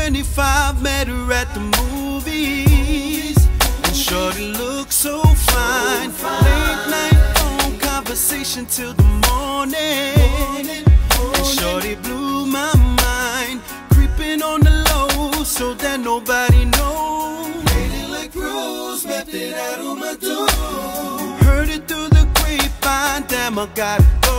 25, met her at the movies. And shorty looks so fine. Late night phone conversation till the morning. And shorty blew my mind. Creeping on the low so that nobody knows. Made it like Rose, left it out on my door. Heard it through the grapevine, damn, I gotta go.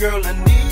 girl, I need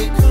you could.